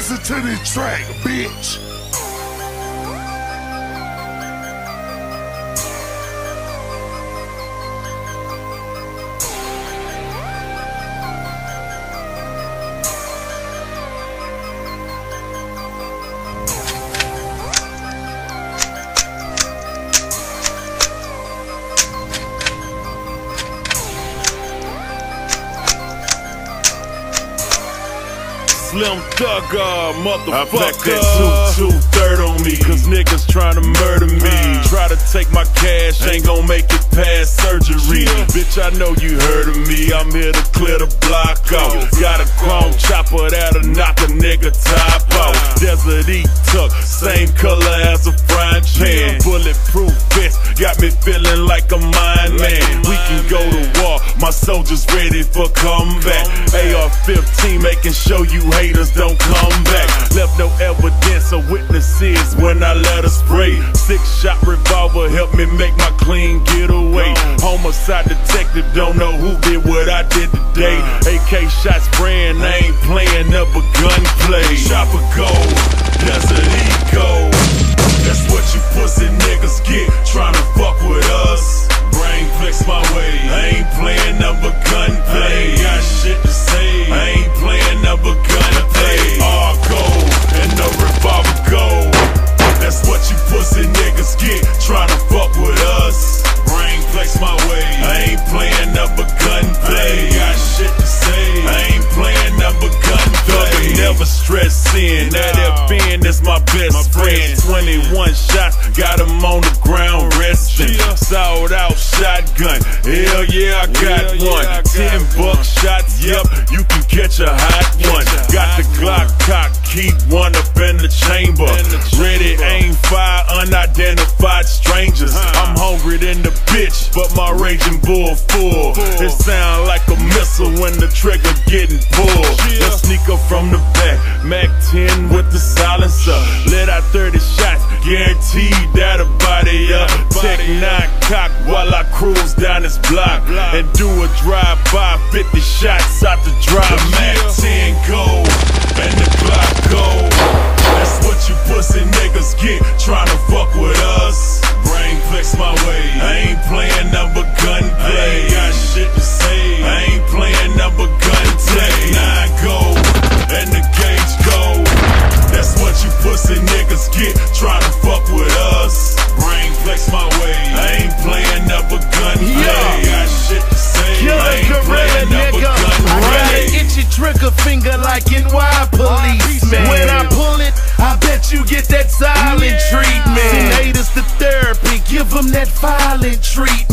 Listen to this track, bitch. Slim Thugger, motherfucker. I pack that two, two third on me, cause niggas tryna murder me. Try to take my cash, ain't gon' make it past surgery. Bitch, I know you heard of me, I'm here to clear the block out. Got a chrome chopper that'll knock a nigga top out. Desert E tuck, same color as a frying me feeling like a mind man. We can go to war, my soldiers ready for comeback. AR 15 making sure you haters don't come back. Left no evidence or witnesses when I let her spray. Six shot revolver helped me make my clean getaway. Homicide detective don't know who did what I did today. AK shots spraying, I ain't playing up Never stress sin. That FN is my best friend. 21 shots, got him on the ground resting. Sold out shotgun. Hell yeah, I got one. Ten buck shots, yep, you can catch a hot one. Got the Glock cock, keep one up in the chamber. Ready, aim, fire, unidentified strangers. I'm hungry than the bitch, but my raging bull full. It sound like a missile when the trigger getting pulled. Let's from the back, Mac 10 with the silencer. Let out 30 shots, guaranteed that'll body up. Tech 9 cock while I cruise down this block and do a drive by 50 shots out the drive. Mac 10 go niggas get tryna fuck with us. Brain flex my way. I ain't playing number gunplay. I ain't got shit to say. Killer I ain't gorilla playing number nigga. I got an itchy trigger finger like NY policeman. When I pull it, I bet you get that silent treatment. Send haters to therapy, give them that violent treatment.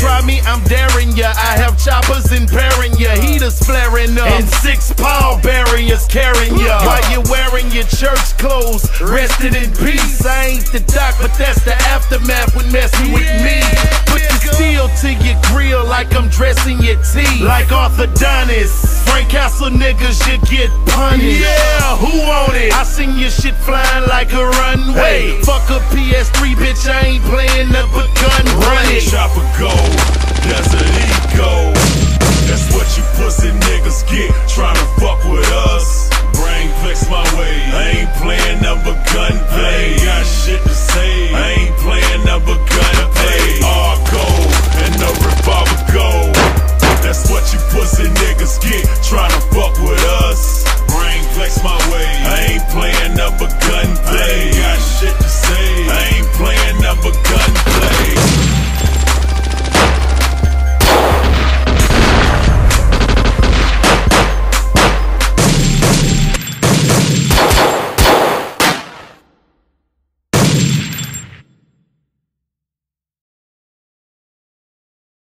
Try me, I'm daring ya. I have choppers impairing ya, heaters flaring up, and six pound barriers carrying ya. While you're wearing your church clothes, resting in peace. I ain't the doc, but that's the aftermath when messing with me. Put the steel to your grill like I'm dressing your teeth. Like orthodontist. Frank Castle niggas should get punished. Yeah, who on it? I seen your shit flying like a runway. Fuck a PS3, bitch, I ain't playing up a gun running. Chopper go. get. Try to